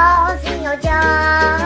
おじよじゃ